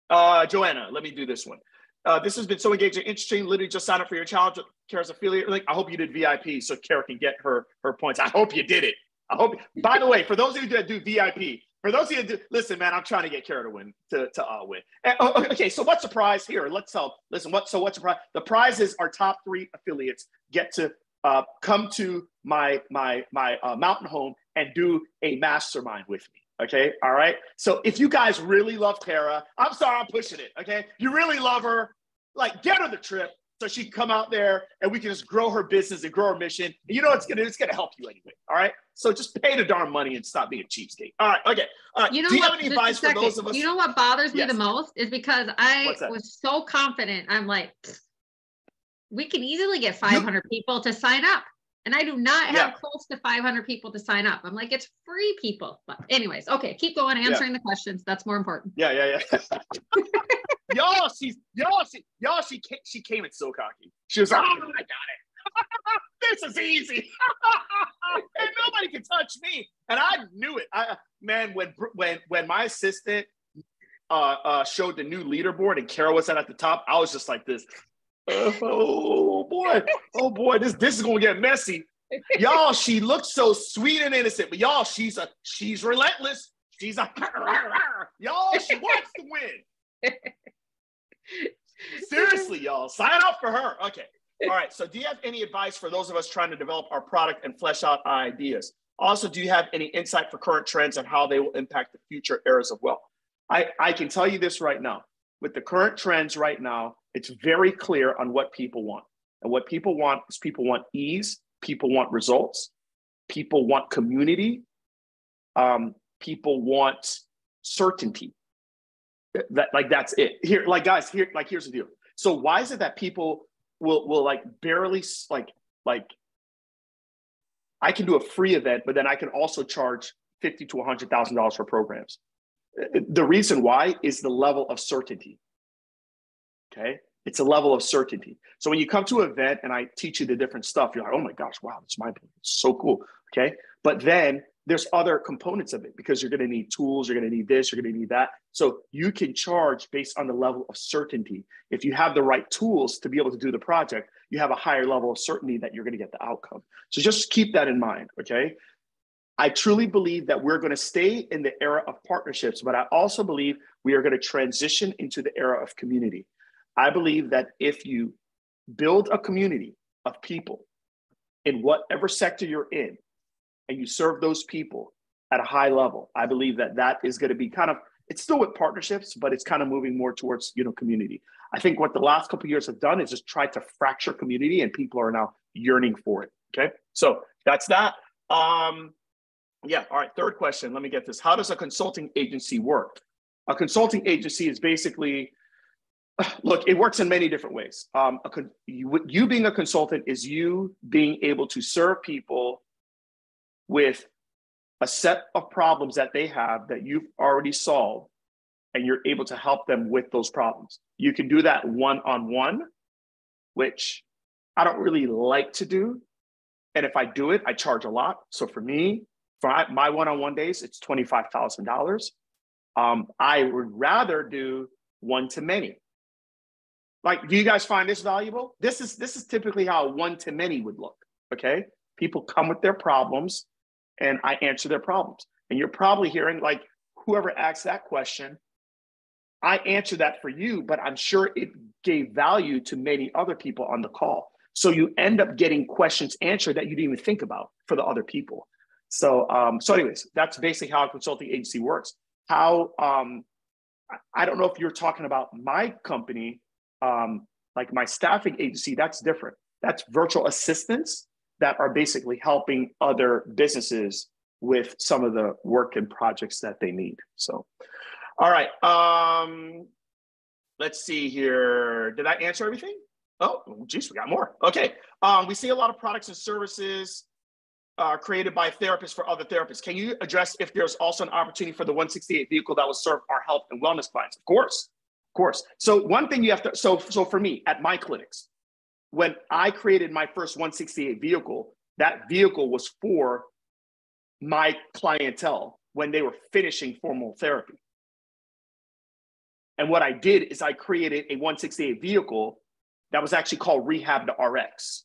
Uh, Joanna, let me do this one. Uh, this has been so engaging, interesting. Literally just sign up for your challenge. Kara's affiliate. I hope you did VIP so Kara can get her her points. I hope you did it. I hope. By the way, for those of you that do VIP, for those of you do, listen, man, I'm trying to get Kara to win to to uh, win. And, oh, okay, so what's the prize here? Let's help. Listen, what? So what's the prize? The prize is our top three affiliates get to uh, come to my my my uh, mountain home and do a mastermind with me. Okay, all right. So if you guys really love Kara, I'm sorry I'm pushing it. Okay, you really love her, like get her the trip so she can come out there and we can just grow her business and grow her mission. And you know it's gonna it's gonna help you anyway. All right. So just pay the darn money and stop being a cheapskate. All right. Okay. All right. You know Do you what, have any advice for those of us? You know what bothers me Yes. the most is because I was so confident. I'm like, we can easily get 500 people to sign up. And I do not have Yeah. close to 500 people to sign up. I'm like, it's free people. But anyways, okay, keep going answering the questions. That's more important. Yeah, yeah, yeah. y'all, she's y'all, she y'all, she came, she came in so cocky. She was like, "Oh, I got it. this is easy, and nobody can touch me." And I knew it. I man, when when when my assistant uh, uh, showed the new leaderboard and Kara was at the top, I was just like this. Oh boy, oh boy, this this is gonna get messy. Y'all, she looks so sweet and innocent, but y'all, she's a she's relentless. She's a y'all, she wants to win. Seriously, y'all, sign up for her. Okay. All right. So, do you have any advice for those of us trying to develop our product and flesh out ideas? Also, do you have any insight for current trends and how they will impact the future eras of wealth? I, I can tell you this right now. With the current trends right now, it's very clear on what people want. And what people want is people want ease, people want results, people want community, um, people want certainty. That like that's it. Here like guys here like here's the deal. So why is it that people will will like barely like like i can do a free event but then i can also charge 50 to 100 thousand dollars for programs the reason why is the level of certainty okay it's a level of certainty so when you come to an event and i teach you the different stuff you're like oh my gosh wow it's mind blowing it's so cool okay but then there's other components of it because you're going to need tools, you're going to need this, you're going to need that. So you can charge based on the level of certainty. If you have the right tools to be able to do the project, you have a higher level of certainty that you're going to get the outcome. So just keep that in mind, okay? I truly believe that we're going to stay in the era of partnerships, but I also believe we are going to transition into the era of community. I believe that if you build a community of people in whatever sector you're in, and you serve those people at a high level, I believe that that is going to be kind of it's still with partnerships, but it's kind of moving more towards you know community. I think what the last couple years have done is just tried to fracture community, and people are now yearning for it. Okay, so that's that. Um, yeah. All right. Third question. Let me get this. How does a consulting agency work? A consulting agency is basically look. It works in many different ways. Um, con- you, you being a consultant is you being able to serve people with a set of problems that they have that you've already solved and you're able to help them with those problems. You can do that one on one, which I don't really like to do And if I do it, I charge a lot. So for me, for my one-on-one days, it's twenty-five thousand um, dollars. I would rather do one to many. Like, do you guys find this valuable? This is this is typically how one to many would look. Okay, people come with their problems, and I answer their problems. And you're probably hearing like whoever asked that question, I answer that for you, but I'm sure it gave value to many other people on the call. So you end up getting questions answered that you didn't even think about for the other people. So, um, so anyways, that's basically how a consulting agency works. How um, I don't know if you're talking about my company, um, like my staffing agency. That's different. That's virtual assistants that are basically helping other businesses with some of the work and projects that they need. So, all right. Um, let's see here. Did I answer everything? Oh, geez, we got more. Okay. Um, we see a lot of products and services uh, created by therapists for other therapists. Can you address if there's also an opportunity for the 168 vehicle that will serve our health and wellness clients? Of course, of course. So one thing you have to, so, so for me at my clinics, when I created my first 168 vehicle, that vehicle was for my clientele when they were finishing formal therapy. And what I did is I created a 168 vehicle that was actually called Rehab to RX.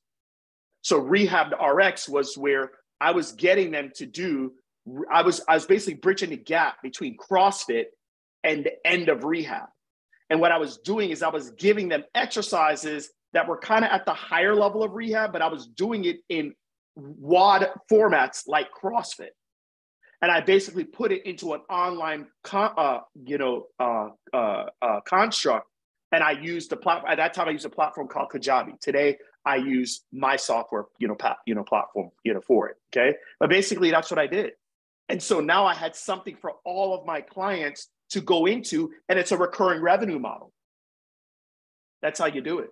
So Rehab to RX was where I was getting them to do, I was, I was basically bridging the gap between CrossFit and the end of rehab. And what I was doing is I was giving them exercises that were kind of at the higher level of rehab, but I was doing it in WOD formats like CrossFit. And I basically put it into an online, con- uh, you know, uh, uh, uh construct. And I used the platform. At that time, I used a platform called Kajabi. Today, I use my software, you know, pa- you know, platform, you know, for it. Okay, but basically, that's what I did. And so now I had something for all of my clients to go into, and it's a recurring revenue model. That's how you do it.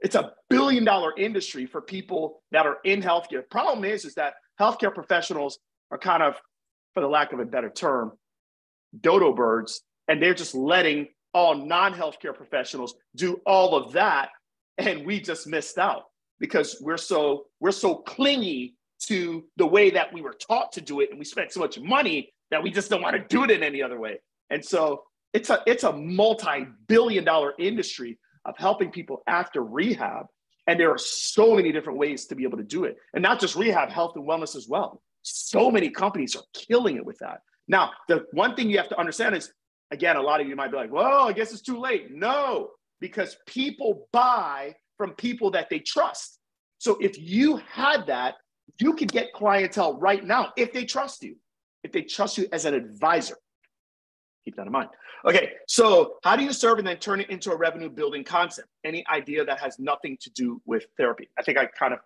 It's a billion dollar industry for people that are in healthcare. Problem is, is that healthcare professionals are kind of, for the lack of a better term, dodo birds, and they're just letting all non-healthcare professionals do all of that, and we just missed out because we're so we're so clingy to the way that we were taught to do it, and we spent so much money that we just don't want to do it in any other way. And so it's a it's a multi-billion dollar industry of helping people after rehab. And there are so many different ways to be able to do it. And not just rehab, health and wellness as well. So many companies are killing it with that. Now, the one thing you have to understand is again, a lot of you might be like, well, I guess it's too late. No, because people buy from people that they trust. So if you had that, you could get clientele right now if they trust you, if they trust you as an advisor. Keep that in mind. Okay, so how do you serve and then turn it into a revenue building concept? Any idea that has nothing to do with therapy? I think I kind of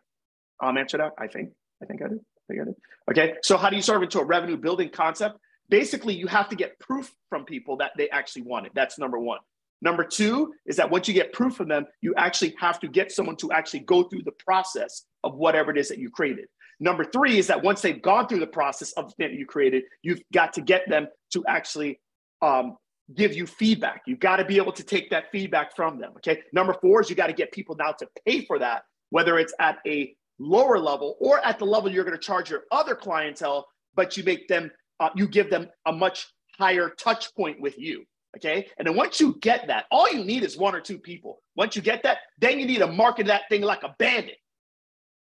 um, answered that. I think. I think I did. I think I did. Okay, so how do you serve into a revenue building concept? Basically, you have to get proof from people that they actually want it. That's number one. Number two is that once you get proof from them, you actually have to get someone to actually go through the process of whatever it is that you created. Number three is that once they've gone through the process of the thing that you created, you've got to get them to actually um, give you feedback. You've got to be able to take that feedback from them. Okay. Number four is you got to get people now to pay for that, whether it's at a lower level or at the level you're going to charge your other clientele, but you make them, uh, you give them a much higher touch point with you. Okay. And then once you get that, all you need is one or two people. Once you get that, then you need to market that thing like a bandit.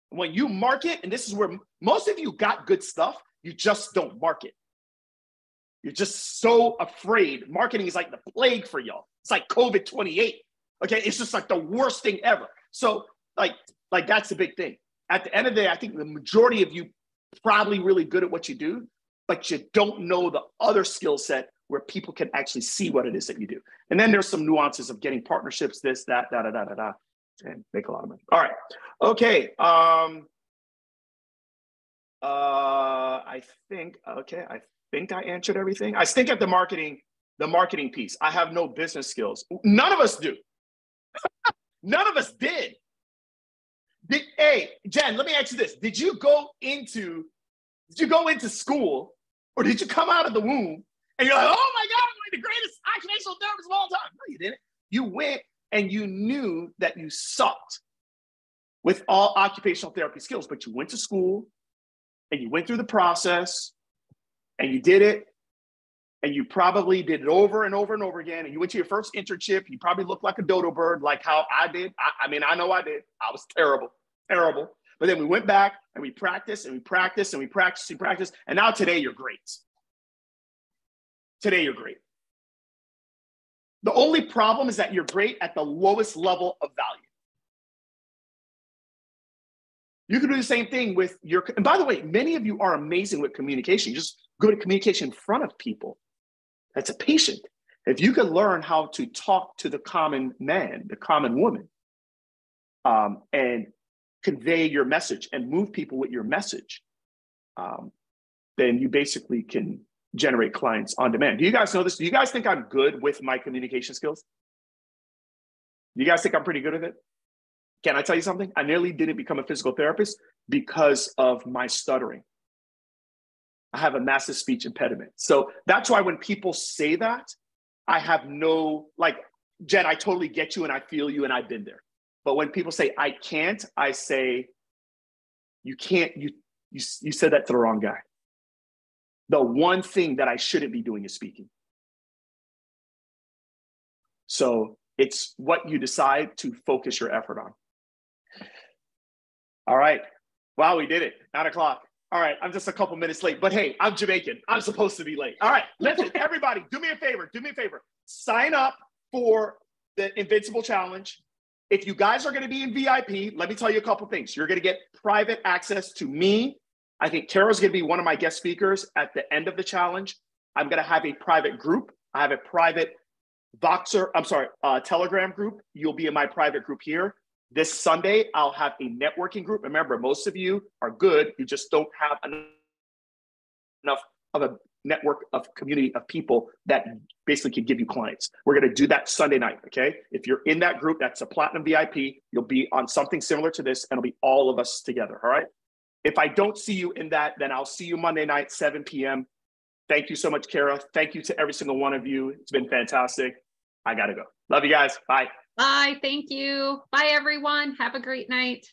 When you market, and this is where most of you got good stuff, you just don't market. You're just so afraid. Marketing is like the plague for y'all. It's like COVID 28. Okay. It's just like the worst thing ever. So, like, like that's the big thing. At the end of the day, I think the majority of you probably really good at what you do, but you don't know the other skill set where people can actually see what it is that you do. And then there's some nuances of getting partnerships, this, that, da, da, da, da, da, and make a lot of money. All right. Okay. Um, uh, I think, okay, I think I answered everything. I stink at the marketing, the marketing piece. I have no business skills. None of us do. None of us did. Did hey, Jen, let me ask you this. Did you go into did you go into school or did you come out of the womb and you're like, oh my God, I'm like the greatest occupational therapist of all time? No, you didn't. You went and you knew that you sucked. with all occupational therapy skills, but you went to school and you went through the process and you did it and you probably did it over and over and over again and you went to your first internship you probably looked like a dodo bird like how i did i, I mean i know i did i was terrible terrible but then we went back and we practiced and we practiced and we practiced and practiced and now today you're great today you're great the only problem is that you're great at the lowest level of value you can do the same thing with your, and by the way, many of you are amazing with communication. You just good at communication in front of people. That's a patient. If you can learn how to talk to the common man, the common woman, um, and convey your message and move people with your message, um, then you basically can generate clients on demand. Do you guys know this? Do you guys think I'm good with my communication skills? You guys think I'm pretty good at it? Can I tell you something? I nearly didn't become a physical therapist because of my stuttering. I have a massive speech impediment. So that's why when people say that, I have no, like, Jen, I totally get you and I feel you and I've been there. But when people say I can't, I say, you can't, you, you, you said that to the wrong guy. The one thing that I shouldn't be doing is speaking. So it's what you decide to focus your effort on. All right. Wow, we did it. Nine o'clock. All right, I'm just a couple minutes late, but hey, I'm Jamaican. I'm supposed to be late. All right, listen, everybody, do me a favor. Do me a favor. Sign up for the Invincible Challenge. If you guys are going to be in VIP, let me tell you a couple things. You're going to get private access to me. I think Kara's going to be one of my guest speakers at the end of the challenge. I'm going to have a private group. I have a private Voxer, I'm sorry, uh, Telegram group. You'll be in my private group here. This Sunday, I'll have a networking group. Remember, most of you are good. You just don't have enough of a network of community of people that basically can give you clients. We're going to do that Sunday night. Okay. If you're in that group, that's a platinum VIP. You'll be on something similar to this, and it'll be all of us together. All right. If I don't see you in that, then I'll see you Monday night, 7 p.m. Thank you so much, Kara. Thank you to every single one of you. It's been fantastic. I got to go. Love you guys. Bye. Bye. Thank you. Bye, everyone. Have a great night.